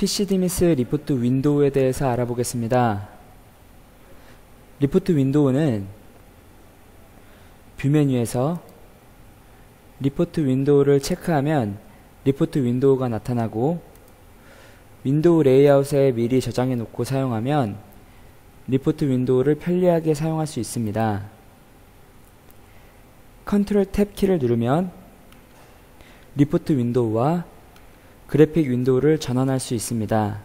PC-DMIS Report Window에 대해서 알아보겠습니다. Report Window는 View 메뉴에서 Report Window를 체크하면 Report Window가 나타나고 Window Layout에 미리 저장해 놓고 사용하면 Report Window를 편리하게 사용할 수 있습니다. Control Tab 키를 누르면 Report Window와 Graphic Window를 전환할 수 있습니다.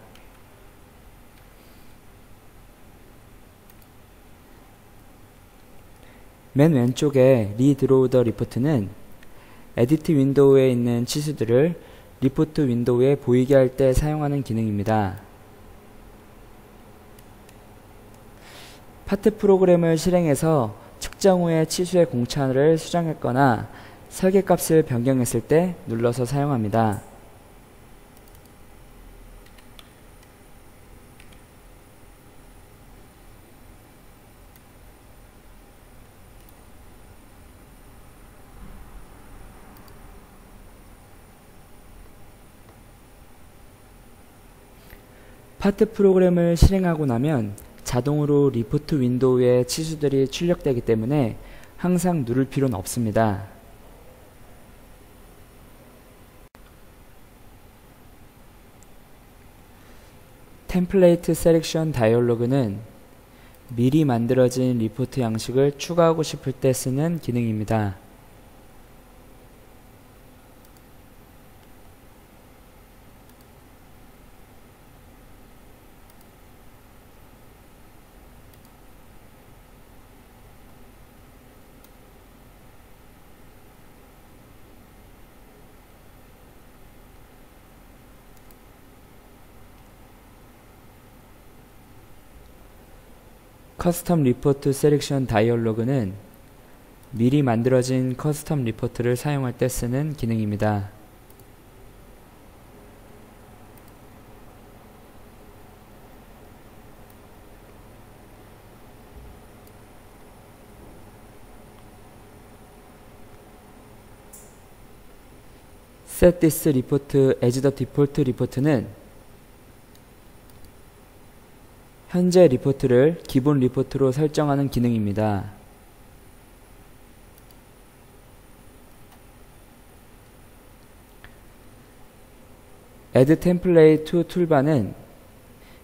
맨 왼쪽에 Redraw the Report는 Edit Window에 있는 치수들을 Report Window에 보이게 할 때 사용하는 기능입니다. Part Program을 실행해서 측정 후에 치수의 공차를 수정했거나 설계값을 변경했을 때 눌러서 사용합니다. Part Program을 실행하고 나면 자동으로 Report Window에 치수들이 출력되기 때문에 항상 누를 필요는 없습니다. Template Selection Dialog는 미리 만들어진 리포트 양식을 추가하고 싶을 때 쓰는 기능입니다. Custom Report Selection Dialog는 미리 만들어진 Custom Report를 사용할 때 쓰는 기능입니다. set this as the default report는 현재 리포트를 기본 리포트로 설정하는 기능입니다. Add Template to Toolbar는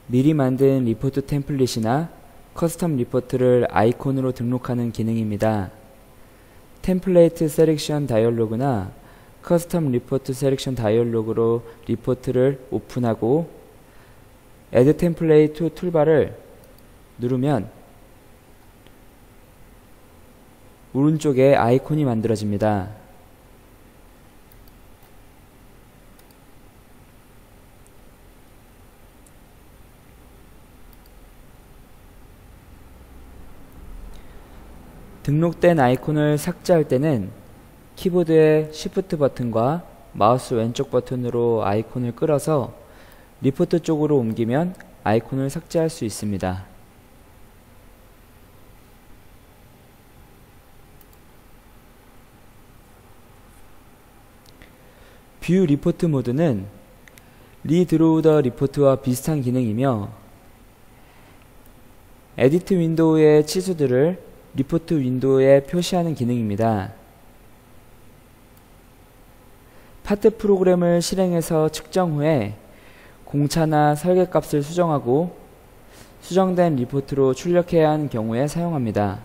미리 만든 리포트 template이나 Custom Report를 아이콘으로 등록하는 기능입니다. Template Selection Dialog나 Custom Report Selection Dialog로 리포트를 오픈하고 Add Template 툴바를 누르면 오른쪽에 아이콘이 만들어집니다. 등록된 아이콘을 삭제할 때는 키보드의 Shift 버튼과 마우스 왼쪽 버튼으로 아이콘을 끌어서 리포트 쪽으로 옮기면 아이콘을 삭제할 수 있습니다. View Report Mode는 Redraw the Report와 비슷한 기능이며 Edit Window의 치수들을 Report Window에 표시하는 기능입니다. Part Program을 실행해서 측정 후에 공차나 설계값을 수정하고 수정된 리포트로 출력해야 하는 경우에 사용합니다.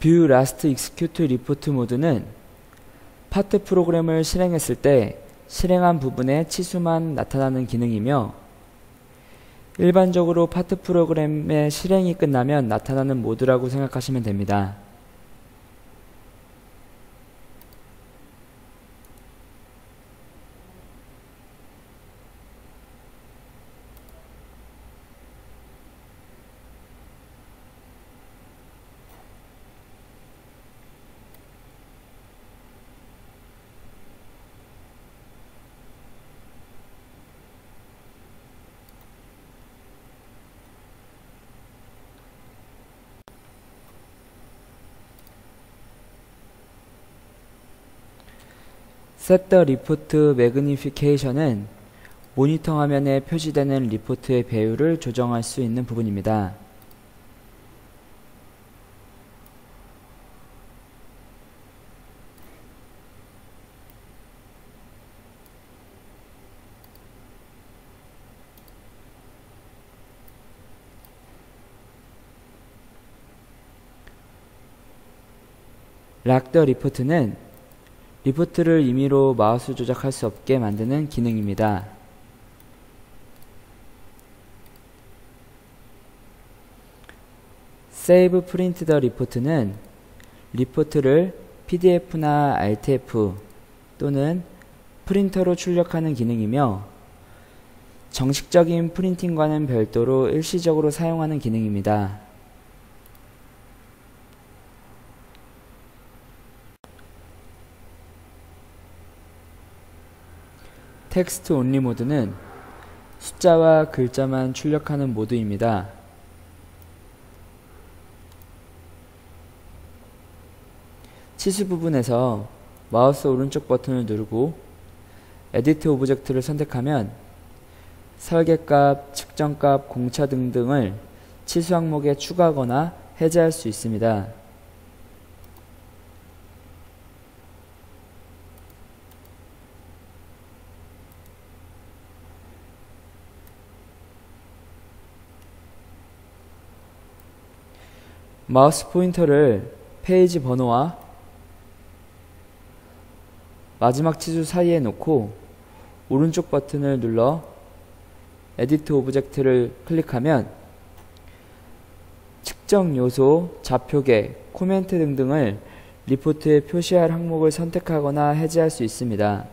View Last Execute Report Mode는 Part Program을 실행했을 때 실행한 부분의 치수만 나타나는 기능이며 일반적으로 Part Program의 실행이 끝나면 나타나는 모드라고 생각하시면 됩니다. The report magnification은 모니터 화면에 표시되는 리포트의 배율을 조정할 수 있는 부분입니다. Lock the Report는 리포트를 임의로 마우스 조작할 수 없게 만드는 기능입니다. Save Print the Report는 리포트를 PDF나 RTF 또는 프린터로 출력하는 기능이며 정식적인 printing과는 별도로 일시적으로 사용하는 기능입니다. Text Only 모드는 숫자와 글자만 출력하는 모드입니다. 치수 부분에서 마우스 오른쪽 버튼을 누르고 Edit Object를 선택하면 설계값, 측정값, 공차 등등을 치수 항목에 추가하거나 해제할 수 있습니다. 마우스 포인터를 페이지 번호와 마지막 치수 사이에 놓고 오른쪽 버튼을 눌러 Edit Object를 클릭하면 측정 요소, 좌표계, 코멘트 등등을 리포트에 표시할 항목을 선택하거나 해제할 수 있습니다.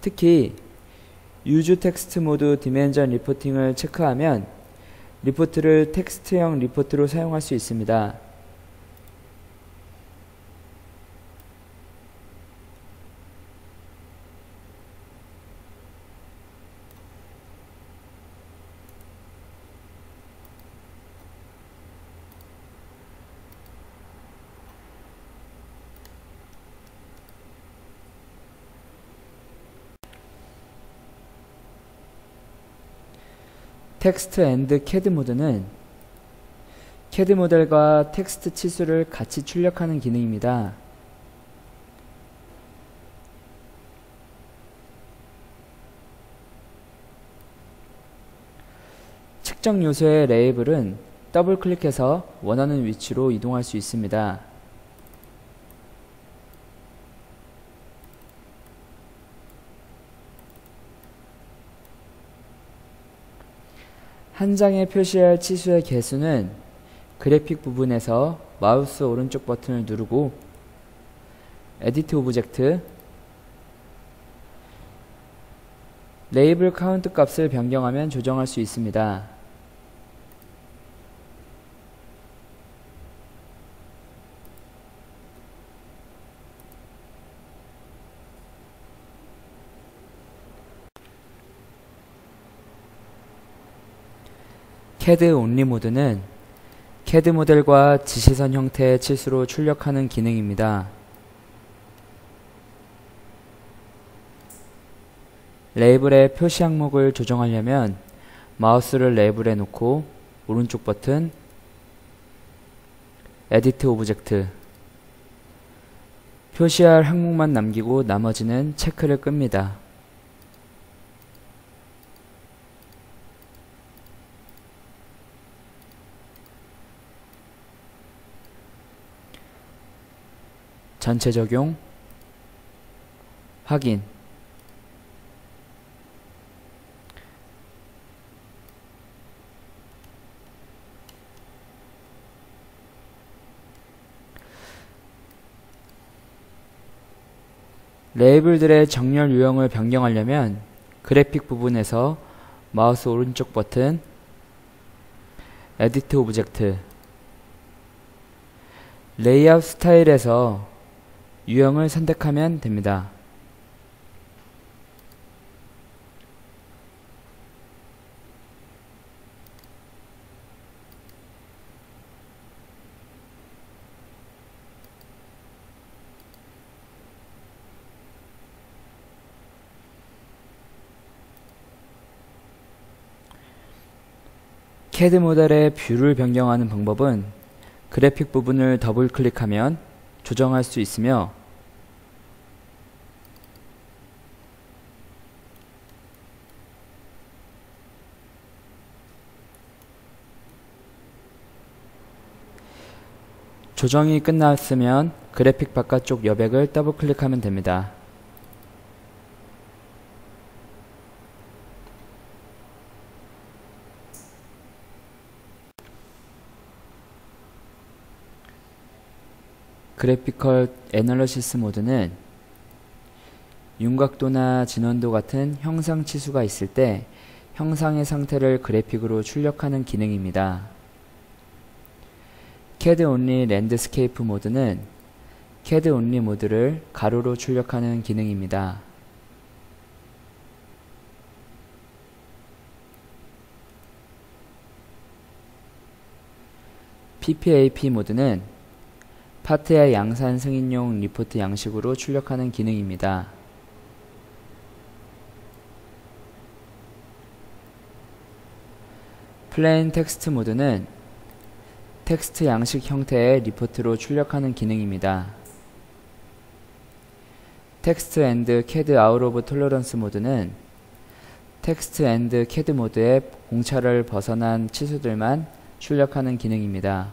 특히 Use Text Mode Dimension Reporting을 체크하면 리포트를 텍스트형 리포트로 사용할 수 있습니다. Text And CAD 모드는 캐드 모델과 텍스트 치수를 같이 출력하는 기능입니다. 측정 요소의 레이블은 더블 클릭해서 원하는 위치로 이동할 수 있습니다. 한 장에 표시할 치수의 개수는 그래픽 부분에서 마우스 오른쪽 버튼을 누르고 Edit Object Label Count 값을 변경하면 조정할 수 있습니다. CAD Only 모드는 캐드 모델과 지시선 형태의 치수로 출력하는 기능입니다. 레이블의 표시 항목을 조정하려면 마우스를 레이블에 놓고 오른쪽 버튼 Edit Object 표시할 항목만 남기고 나머지는 체크를 끕니다. 전체 적용 확인. 레이블들의 정렬 유형을 변경하려면 그래픽 부분에서 마우스 오른쪽 버튼 Edit Object 레이아웃 스타일에서 유형을 선택하면 됩니다. CAD 모델의 뷰를 변경하는 방법은 그래픽 부분을 더블 클릭하면 조정할 수 있으며 조정이 끝났으면 그래픽 바깥쪽 여백을 더블 클릭하면 됩니다. Graphical Analysis 모드는 윤곽도나 진원도 같은 형상 치수가 있을 때 형상의 상태를 그래픽으로 출력하는 기능입니다. CAD Only Landscape 모드는 CAD Only 모드를 가로로 출력하는 기능입니다. PPAP 모드는 파트의 양산 승인용 리포트 양식으로 출력하는 기능입니다. Plain Text 모드는 텍스트 양식 형태의 리포트로 출력하는 기능입니다. Text And CAD Out Of Tolerance 모드는 Text And CAD 모드의 공차를 벗어난 치수들만 출력하는 기능입니다.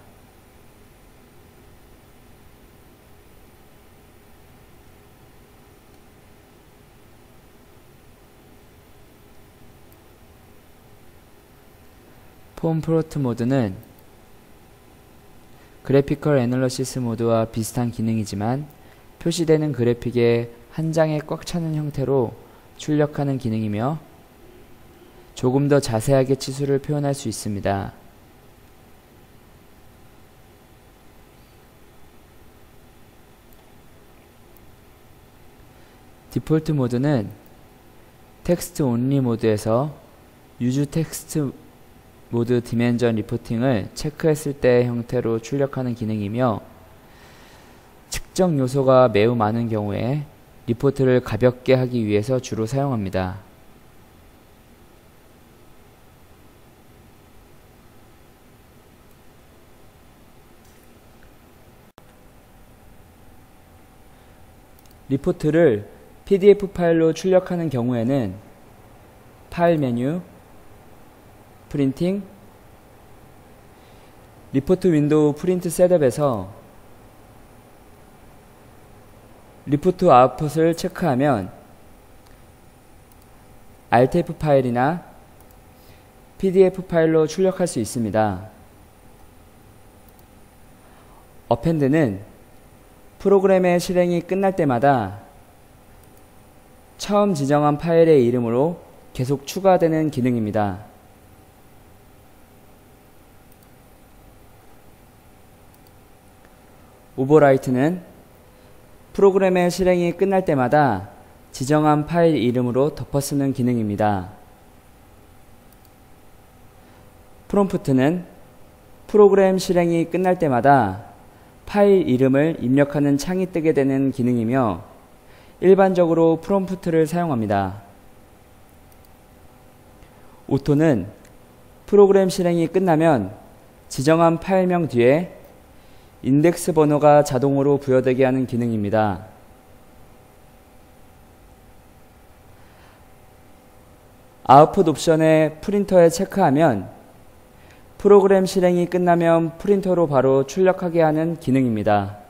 폼 프로트 모드는 그래피컬 애널러시스 모드와 비슷한 기능이지만 표시되는 그래픽에 한 장에 꽉 차는 형태로 출력하는 기능이며 조금 더 자세하게 치수를 표현할 수 있습니다. 디폴트 모드는 Text Only 모드에서 Use Text Mode Dimension Reporting을 체크했을 때 형태로 출력하는 기능이며 측정 요소가 매우 많은 경우에 리포트를 가볍게 하기 위해서 주로 사용합니다. 리포트를 PDF 파일로 출력하는 경우에는 파일 메뉴, Printing Report Window Print Setup에서 리포트 아웃풋을 체크하면 RTF 파일이나 PDF 파일로 출력할 수 있습니다. 어펜드는 프로그램의 실행이 끝날 때마다 처음 지정한 파일의 이름으로 계속 추가되는 기능입니다. 오버라이트는 프로그램의 실행이 끝날 때마다 지정한 파일 이름으로 덮어쓰는 기능입니다. 프롬프트는 프로그램 실행이 끝날 때마다 파일 이름을 입력하는 창이 뜨게 되는 기능이며 일반적으로 프롬프트를 사용합니다. 오토는 프로그램 실행이 끝나면 지정한 파일명 뒤에 인덱스 번호가 자동으로 부여되게 하는 기능입니다. 아웃풋 옵션에 프린터에 체크하면 프로그램 실행이 끝나면 프린터로 바로 출력하게 하는 기능입니다.